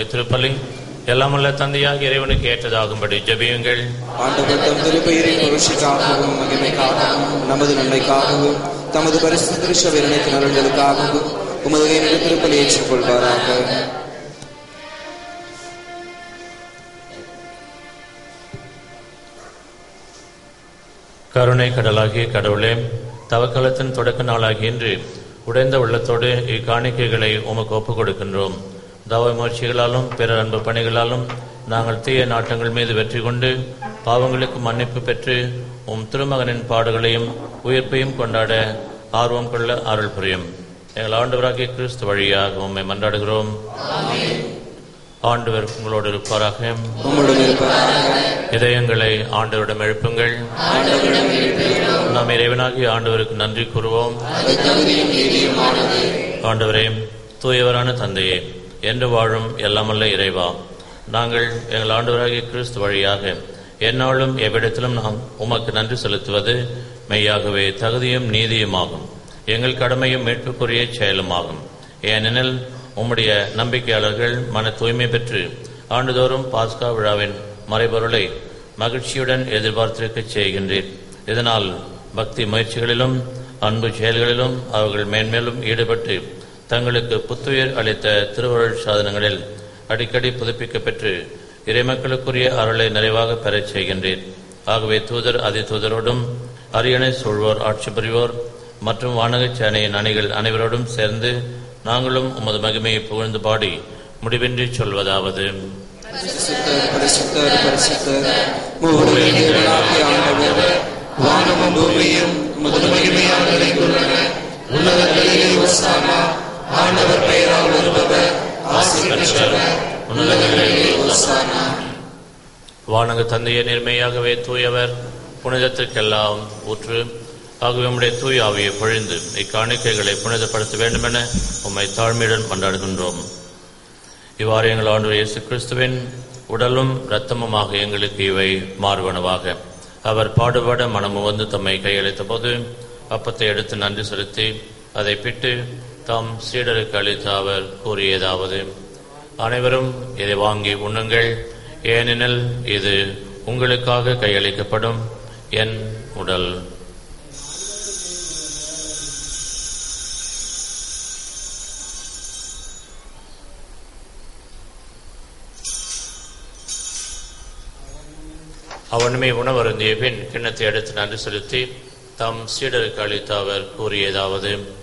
கொடுக்கும் இத்திருப்பலி எல்லாமல்ல தந்தையாக இறைவனுக்கு ஏற்றதாகும்படி ஜெபியுங்கள். ஆண்டவர் தம் திருப்பெயரின் புரட்சிக்காகவும் மகிமைக்காகவும் நமது நன்மைக்காகவும் தமது பரிசு திருஷவிரணைக்கு நலன்களுக்காகவும் உமது கையிலிருந்து திருப்பலி ஏற்றுக்கொள்வாராக. கருணை கடலாகிய கடவுளே தவக்காலத்தின் தொடக்க நாளாகிய இன்று உடைந்த உள்ளத்தோடு இக்காணிக்கைகளை உமக்கு ஒப்புக் கொடுக்கின்றோம் தவ முயற்சிகளாலும் பிறர் அன்பு பணிகளாலும் நாங்கள் தீய நாட்டங்கள் மீது வெற்றி கொண்டு பாவங்களுக்கு மன்னிப்பு பெற்று உம் திருமகனின் பாடுகளையும் உயிர்ப்பையும் கொண்டாட ஆர்வம் கொள்ள அருள் புரியும். எங்கள் ஆண்டவராகிய கிறிஸ்து வழியாக உம்மை மன்றாடுகிறோம். ஆண்டவர் உங்களோடு இருப்பாராக. இதயங்களை ஆண்டவரிடம் எழுப்புங்கள். நாம் இறைவனாகிய ஆண்டவருக்கு நன்றி கூறுவோம். ஆண்டவரே தூயவரான தந்தையே என்று வாழும் எல்லாமல்ல இறைவா. நாங்கள் எங்கள் ஆண்டவராகிய கிறிஸ்து வழியாக எந்நாளும் எவ்விடத்திலும் நாம் உமக்கு நன்றி செலுத்துவது மெய்யாகவே தகுதியும் நீதியுமாகும். எங்கள் கடமையும் மீட்புக்குரிய செயலுமாகும். ஏனெனில் உம்முடைய நம்பிக்கையாளர்கள் மன தூய்மை பெற்று ஆண்டுதோறும் பாஸ்கா விழாவின் மறைபொருளை மகிழ்ச்சியுடன் எதிர்பார்த்திருக்கச் செய்கின்றீர். இதனால் பக்தி முயற்சிகளிலும் அன்பு செயல்களிலும் அவர்கள் மேன்மேலும் ஈடுபட்டு தங்களுக்கு புத்துயிர் அளித்த திருவருள் சாதனங்களில் அடிக்கடி புதுப்பிக்க பெற்று இறைமக்களுக்குரிய அருளை நிறைவாக பெறச் செய்கின்றீர் ஆகவே தூதர் அதி தூதரோடும் அரியணை சூழ்வோர் ஆட்சி புரிவோர் மற்றும் வானகச் சேனையின் அணிகள் அனைவரோடும் சேர்ந்து நாங்களும் உமது மகிமையை புகழ்ந்து பாடி முடிவின்றி சொல்வதாவது. வானமும் பூமியும் ஆண்டவர் பெயரால் வருபவர் ஆசி பெற்றவர் வானக தந்தையை நேர்மையாகவே தூயவர் புனிதத்திற்கெல்லாம் ஊற்று. ஆகவே உம்முடைய தூய் ஆவியை பொழிந்து இக்காணிக்கைகளை புனிதப்படுத்த வேண்டுமென உம்மை தாழ்மையுடன் கொண்டாடுகின்றோம் இவ்வாறு எங்கள் ஆண்டு இயேசு கிறிஸ்துவின் உடலும் இரத்தமுமாக எங்களுக்கு இவை மாறுவனவாக. அவர் பாடுபட மனமு வந்து தம்மை கையளித்த போது அப்பத்தை எடுத்து நன்றி செலுத்தி அதை பிட்டு தம் சீடருக்கு அளித்த அவர் கூறியதாவது அனைவரும் இதை வாங்கி உண்ணுங்கள். ஏனெனில் இது உங்களுக்காக கையளிக்கப்படும் என் உடல். அவனுமே உணவருந்திய பின் கிண்ணத்தை எடுத்து நன்றி செலுத்தி தம் சீடருக்கு அளித்த அவர் கூறியதாவது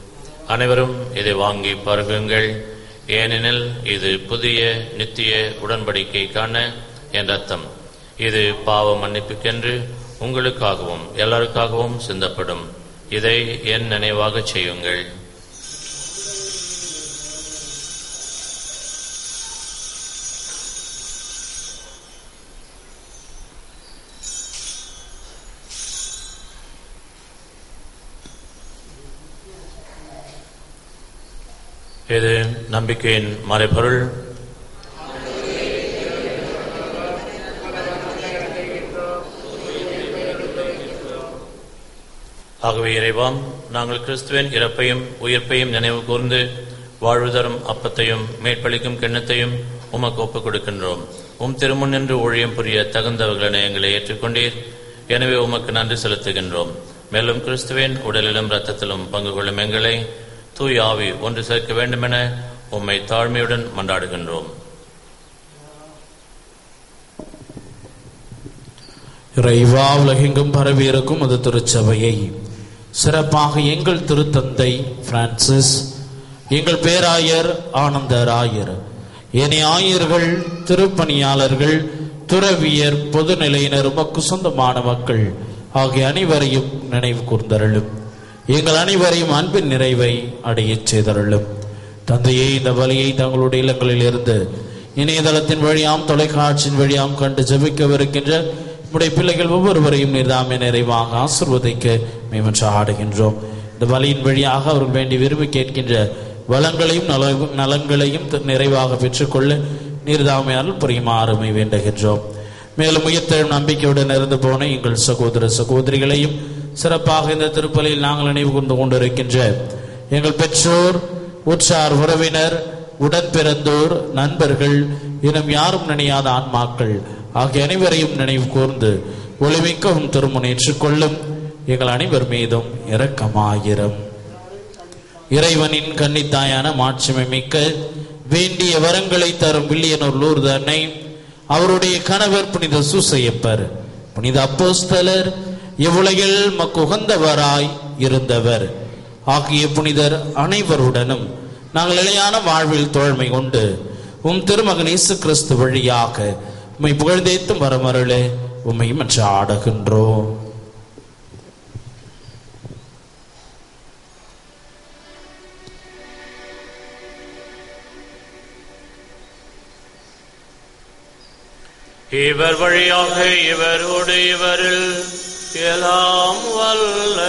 அனைவரும் இதை வாங்கி பருகுங்கள். ஏனெனில் இது புதிய நித்திய உடன்படிக்கைக்கான என் ரத்தம். இது பாவ மன்னிப்புக்கென்று உங்களுக்காகவும் எல்லாருக்காகவும் சிந்தப்படும். இதை என் நினைவாகச் செய்யுங்கள். இது நம்பிக்கையின் மறைபொருள்? ஆகவே இறைவாம் நாங்கள் கிறிஸ்துவின் இறப்பையும் உயிர்ப்பையும் நினைவு கூர்ந்து வாழ்வு தரும் அப்பத்தையும் மேற்பளிக்கும் கிண்ணத்தையும் உமக்கு ஒப்புக் கொடுக்கின்றோம். உம் திருமுன் என்று ஊழியம் புரிய தகுந்தவர்களென எங்களை ஏற்றுக்கொண்டீர். எனவே உமக்கு நன்றி செலுத்துகின்றோம். மேலும் கிறிஸ்துவின் உடலிலும் இரத்தத்திலும் பங்கு கொள்ளும் எங்களை தூய் ஆவி ஒன்று சேர்க்க வேண்டுமென உம்மை தாழ்மையுடன் மன்றாடுகின்றோம். இறைவா உலகெங்கும் பரவியிருக்கும் அது திருச்சபையை. சிறப்பாக எங்கள் திருத்தந்தை பிரான்சிஸ் எங்கள் பேராயர் ஆனந்தராயர் ஏனைய ஆயர்கள் திருப்பணியாளர்கள் துறவியர் பொதுநிலையினர் உமக்கு சொந்தமான மக்கள் ஆகிய அனைவரையும் நினைவு கூர்ந்தருளும். எங்கள் அனைவரையும் அன்பின் நிறைவை அடையச் செய்தருளும். தந்தையே இந்த வழியை தங்களுடைய இல்லங்களில் இருந்து இணையதளத்தின் வழியாம் தொலைக்காட்சியின் வழியாம் கண்டு ஜபிக்கவிருக்கின்ற நம்முடைய பிள்ளைகள் ஒவ்வொருவரையும் நீர்தாமே நிறைவாக ஆசிர்வதிக்க மேமன்று ஆடுகின்றோம் இந்த வழியின் வழியாக அவர்கள் வேண்டி விரும்பி கேட்கின்ற வளங்களையும் நல நலங்களையும் நிறைவாக பெற்றுக்கொள்ள நீர்தாமையால் புரியுமாறுமை வேண்டுகின்றோம். மேலும் உயர்த்தெழும் நம்பிக்கையுடன் இருந்து போன எங்கள் சகோதர சகோதரிகளையும் சிறப்பாக இந்த திருப்பலியில் நாங்கள் நினைவு கொண்டு கொண்டிருக்கின்ற எங்கள் பெற்றோர் உற்றார் உறவினர் உடன்பிறந்தோர் நண்பர்கள் இனம் யாரும் நினையாத ஆன்மாக்கள் ஆகிய அனைவரையும் நினைவு கூர்ந்து ஒளிமிக்கவும் திருமுனேற்றுக் கொள்ளும் எங்கள் அனைவர் மீதும் இரக்கமாயிரம். இறைவனின் கன்னித்தாயான மாட்சிமை மிக்க வேண்டிய வரங்களை தரும் வில்லியனூர் லூர்து அவருடைய கணவர் புனித சுசையப்பர் புனித அப்போஸ்தலர் இவ்வுலகில் மக்குகந்தவராய் இருந்தவர். ஆகிய புனிதர் அனைவருடனும் நாங்கள் நிலையான வாழ்வில் தோழ்மை கொண்டு உம் திருமகன் இயேசு கிறிஸ்து வழியாக உம்மை புகழ்ந்தேத்தும் வரமருளே உம்மை மற்ற ஆடுகின்றோம். இவர் வழியாக இவரோடு இவரில் எல்லாம் வல்ல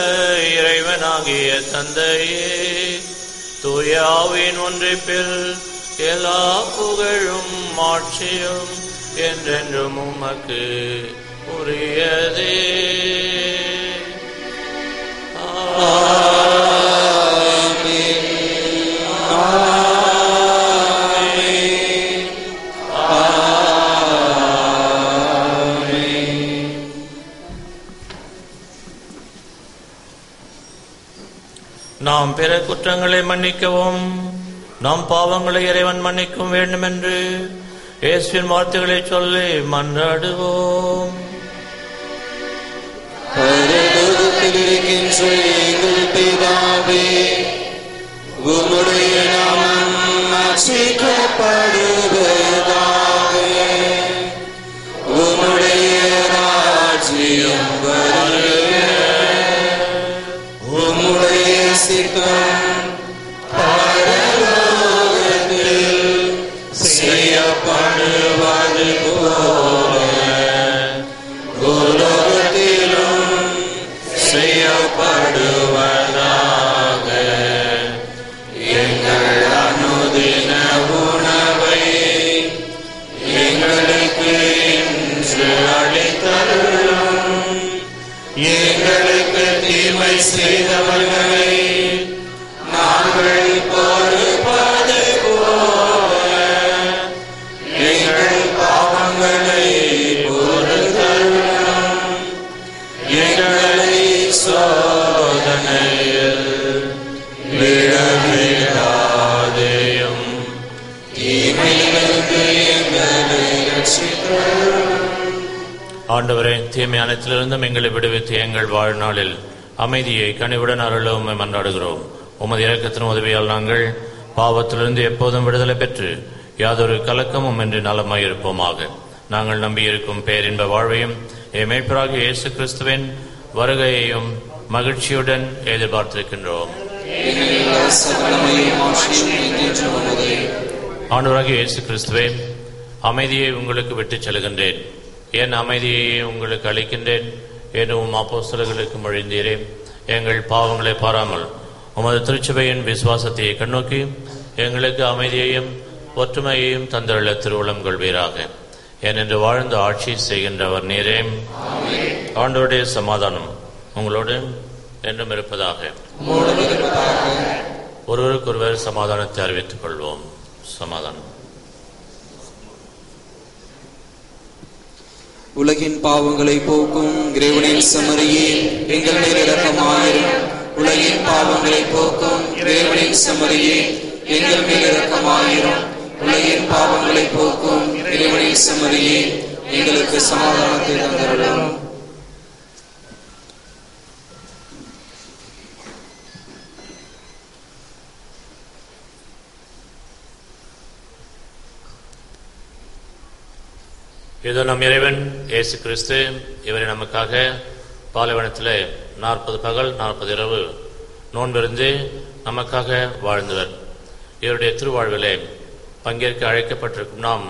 இறைவனாகிய தந்தையே. தூயாவின் ஒன்றிப்பில் எல்லா புகழும் மாட்சியும் என்றென்றும் உமக்கு உரியதே. நாம் பிற குற்றங்களை மன்னிக்கவும். நம் பாவங்களை இறைவன் மன்னிக்கும் வேண்டும் என்று இயேசுவின் வார்த்தைகளை சொல்லி மன்றாடுவோம். பரலோகத்தில் இருக்கின்ற எங்கள் பிதாவே உம்முடைய நாமம் அச்சிக்கப்படுவதாக உம்முடைய ஆண்டவரே தீமை அனைத்திலிருந்தும் எங்களை விடுவித்து எங்கள் வாழ்நாளில் அமைதியை கனிவுடன் அருள உண்மை மன்றாடுகிறோம் உமது இறக்கத்தின் உதவியால் நாங்கள் பாவத்திலிருந்து எப்போதும் விடுதலை பெற்று யாதொரு கலக்கமும் என்று நலமாயிருப்போமாக. நாங்கள் நம்பியிருக்கும் பேரின்ப வாழ்வையும் என் இயேசு கிறிஸ்துவின் வருகையையும் மகிழ்ச்சியுடன் எதிர்பார்த்திருக்கின்றோம். ஆண்டவராக இயேசு கிறிஸ்துவே அமைதியை உங்களுக்கு விட்டுச் செல்கின்றேன். என் அமைதியை உங்களுக்கு அளிக்கின்றேன் எனவும் உம் அப்போஸ்தலர்களுக்கு மொழிந்தீரே. எங்கள் பாவங்களை பாராமல் உமது திருச்சபையின் விசுவாசத்தை கண்ணோக்கி எங்களுக்கு அமைதியையும் ஒற்றுமையையும் தந்தருள திருவுளம் கொள்வீராக. ஏனென்று வாழ்ந்து ஆட்சி செய்கின்றவர் நீரே. ஆண்டோடைய சமாதானம் உங்களோடு என்றும் இருப்பதாக. ஒருவருக்கொருவர் சமாதானத்தை அறிவித்துக் கொள்வோம். சமாதானம். உலகின் பாவங்களை போக்கும் இறைவனின் சமரியே எங்கள் மேல் இரக்கமாயிரும் உலகின் பாவங்களை போக்கும் இறைவனின் சமரியே எங்கள் மேல் இரக்கமாயிரும். உலகின் பாவங்களை போக்கும் இறைவனின் சமரியே எங்களுக்கு சமாதானத்தை தந்தருளும். இதோ நம் இறைவன் இயேசு கிறிஸ்து இவரை நமக்காக பாலைவனத்திலே நாற்பது பகல் நாற்பது இரவு நோன்பிருந்து நமக்காக வாழ்ந்தவர். இவருடைய திருவாழ்விலே பங்கேற்க அழைக்கப்பட்டிருக்கும் நாம்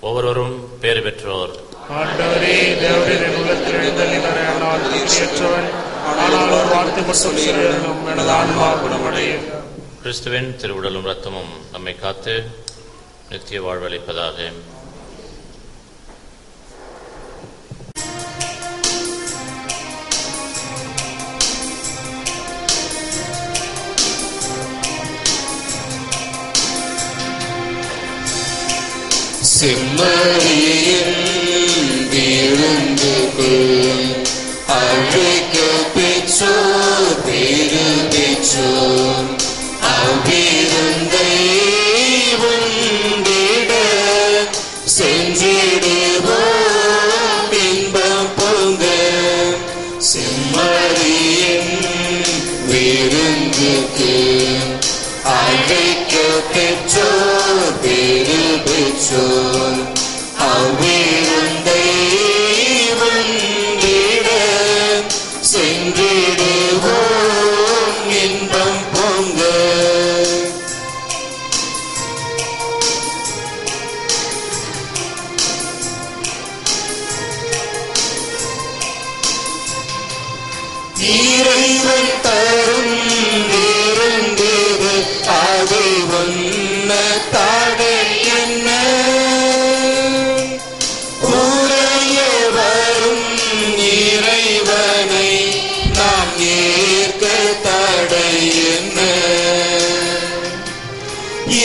ஒவ்வொருவரும் பேறு பெற்றோர். ஆண்டவரே தேவரின் உள்ளத்தில் எழுந்தள்ளினாரே நான் தகுதியற்றவன் ஆனால் ஒரு வார்த்தை மட்டும் சொல்லியிருந்தும் எனது ஆன்மா குணமடையும் கிறிஸ்துவின் திருவுடலும் ரத்தமும் நம்மை காத்து நித்திய வாழ்வளிப்பதாக செம்மறியில் விருந்து கொள். அழைக்க பெற்றோர் பேரு பெற்றோர் அவை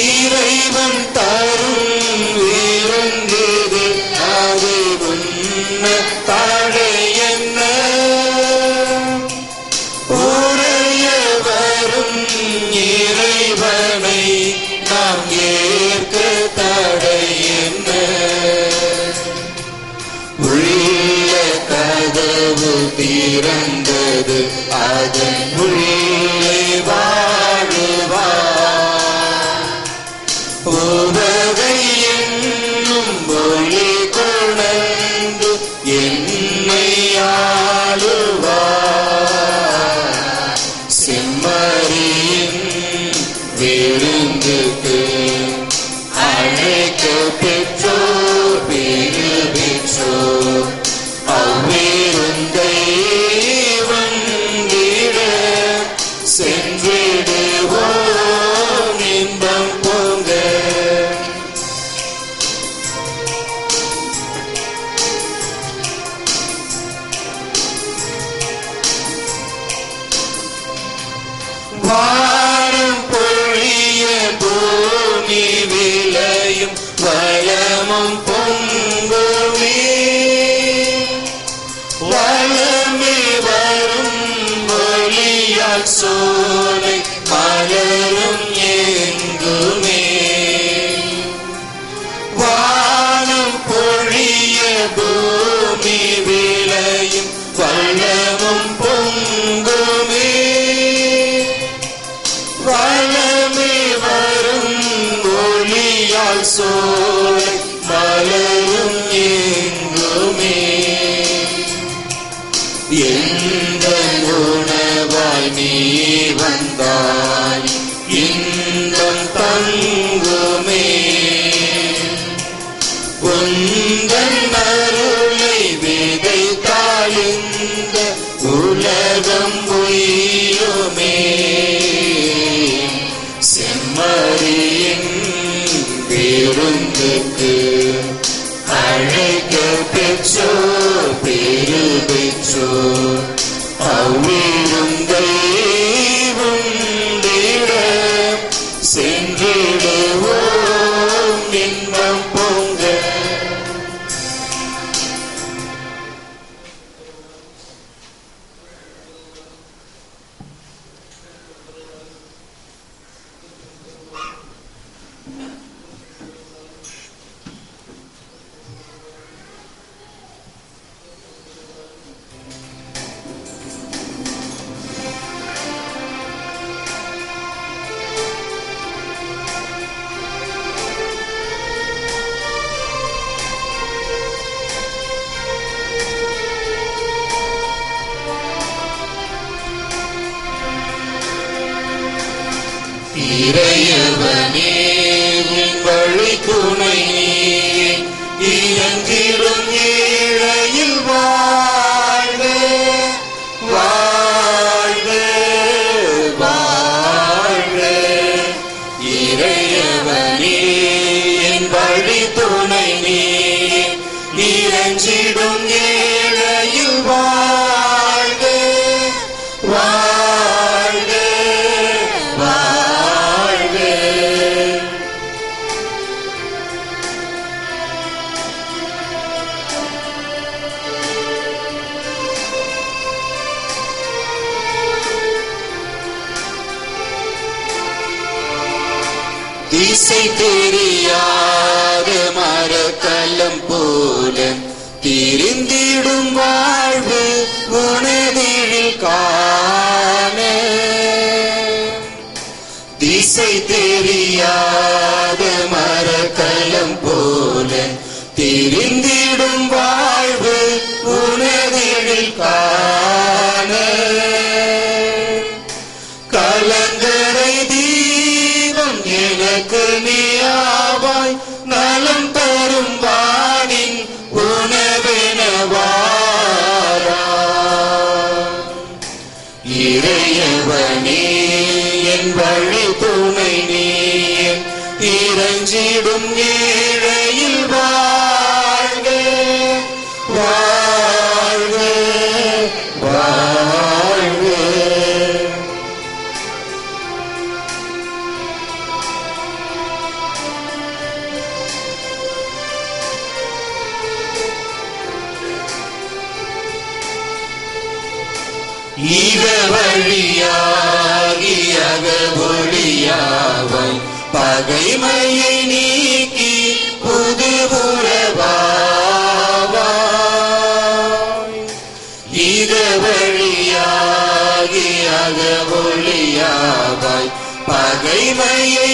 இறைவன் தாய் رسولك ظالم இறஞ்சிடும் ஏழையில் வாழ்க வாழ்க வாழ்க. இக வழியாகி அக ஒளியாவாய் நீக்கி புது உறவாவாய் இக வழியாகி அக ஒளியாவாய் பகைமையை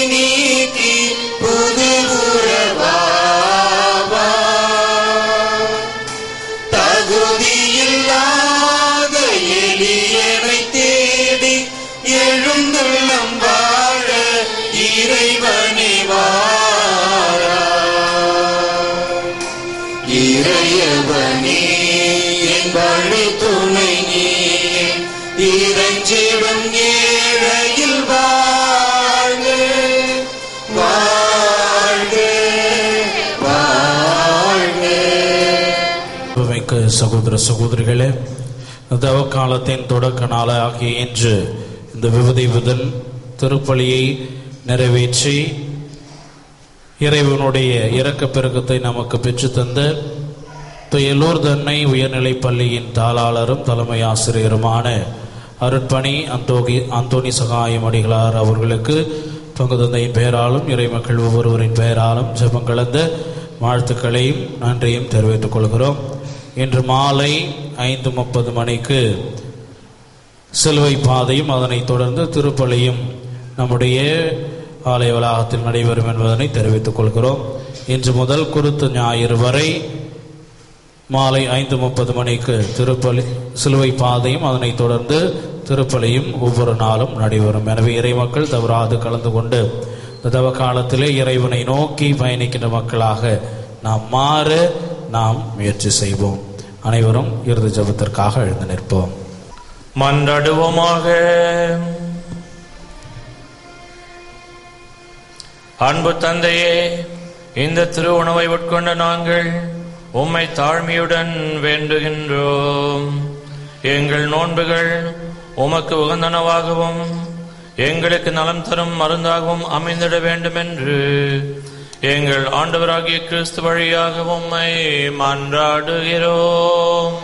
சகோதர சகோதரிகளே தவ காலத்தின் தொடக்க நாளாகிய ஆகிய இன்று இந்த விபதிபுதன் திருப்பலியை நிறைவேற்றி இறைவனுடைய இறக்க பெருக்கத்தை நமக்கு பெற்று தந்த துயலூர் தன்னை உயர்நிலை பள்ளியின் தாளாளரும் தலைமை ஆசிரியருமான அருட்பணி அந்தோகி அந்தோணி சகாயம் அடிகளார் அவர்களுக்கு பங்கு தந்தையின் பெயராலும் இறைமக்கள் ஒவ்வொருவரின் பெயராலும் ஜெபம் கலந்த வாழ்த்துக்களையும் நன்றியும் தெரிவித்துக் கொள்கிறோம். இன்று மாலை ஐந்து முப்பது மணிக்கு சிலுவை பாதையும் அதனைத் தொடர்ந்து திருப்பலியும் நம்முடைய ஆலய வளாகத்தில் நடைபெறும் என்பதனை தெரிவித்துக் கொள்கிறோம். இன்று முதல் குருத்து ஞாயிறு வரை மாலை ஐந்து முப்பது மணிக்கு திருப்பலி சிலுவை பாதையும் அதனைத் தொடர்ந்து திருப்பலியும் ஒவ்வொரு நாளும் நடைபெறும். எனவே இறைமக்கள் தவறாது கலந்து கொண்டு இந்த தவ காலத்திலே இறைவனை நோக்கி பயணிக்கின்ற மக்களாக நாம் மாற நாம் முயற்சி செய்வோம். அனைவரும் இறுதி ஜபத்திற்காக எழுந்து நிற்போம். மன்றாடுவோமாக அன்பு தந்தையே இந்த திரு உணவை உட்கொண்ட நாங்கள் உம்மை தாழ்மையுடன் வேண்டுகின்றோம். எங்கள் நோன்புகள் உமக்கு உகந்தனவாகவும் எங்களுக்கு நலம் தரும் மருந்தாகவும் அமைந்திட வேண்டும் என்று எங்கள் ஆண்டவராகிய கிறிஸ்து வழியாக உம்மை மன்றாடுகிறோம்.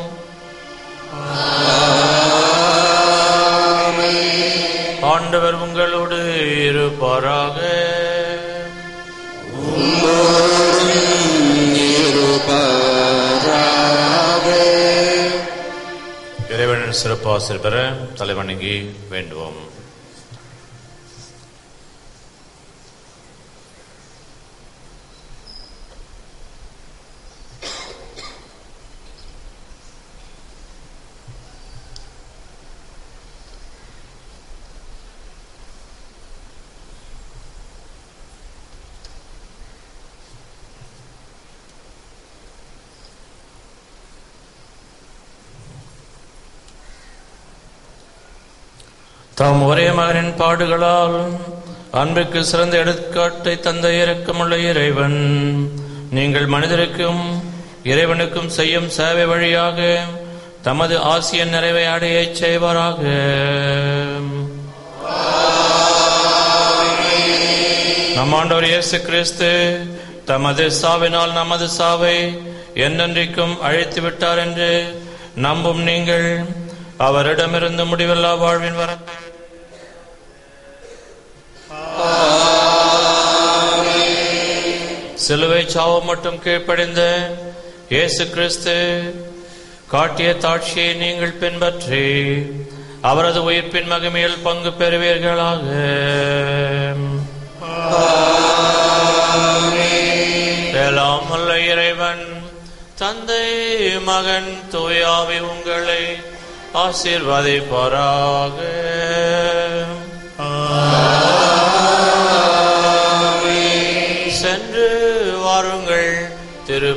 ஆண்டவர் உங்களோடு இருப்பாராக. இறைவனின் சிறப்பாசிரியர் பெற தலைவணங்கி வேண்டுவோம். தாம் ஒரே மகனின் பாடுகளால் அன்புக்கு சிறந்த எடுத்துக்காட்டை தந்த இறக்கமுள்ள இறைவன். நீங்கள் மனிதருக்கும் இறைவனுக்கும் செய்யும் சேவை வழியாக தமது ஆசிய நிறைவை அடைய செய்வாராக. நம் ஆண்டவர் இயேசு கிறிஸ்து தமது சாவினால் நமது சாவை என்னென்றைக்கும் அழைத்து விட்டார் என்று நம்பும் நீங்கள் அவரிடமிருந்து முடிவில்லா வாழ்வின் வர சிலுவை சாவு மட்டும் கீழ்ப்படைந்த இயேசு கிறிஸ்து காட்டிய தாட்சியை நீங்கள் பின்பற்றி அவரது உயிர்ப்பின் மகிமையில் பங்கு பெறுவீர்களாக. எல்லாம் இறைவன் தந்தை மகன் தூயாவி உங்களை ஆசீர்வதிப்பாராக.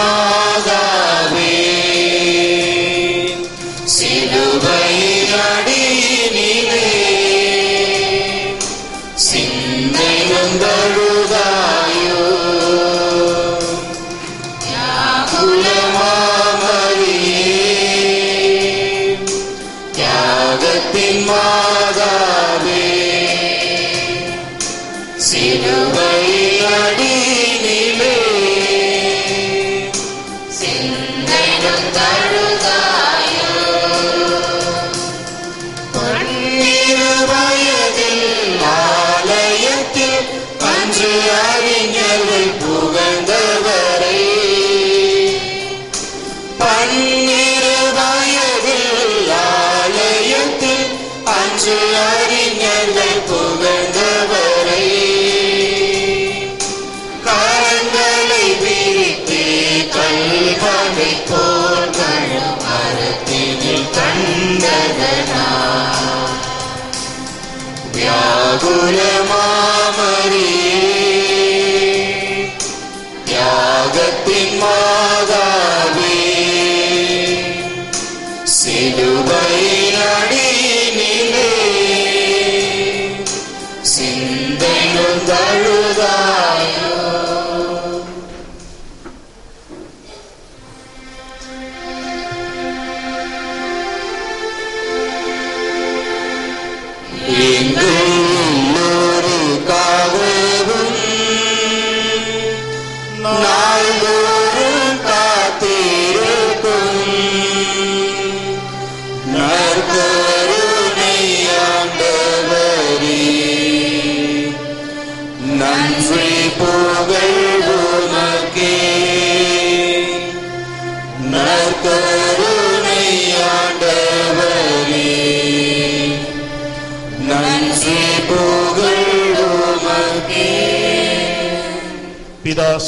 Mama.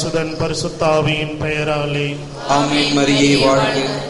பரிசுதன் பரிசுத்தாவியின் பெயராலே. ஆமீன். மரியே வாழ்க.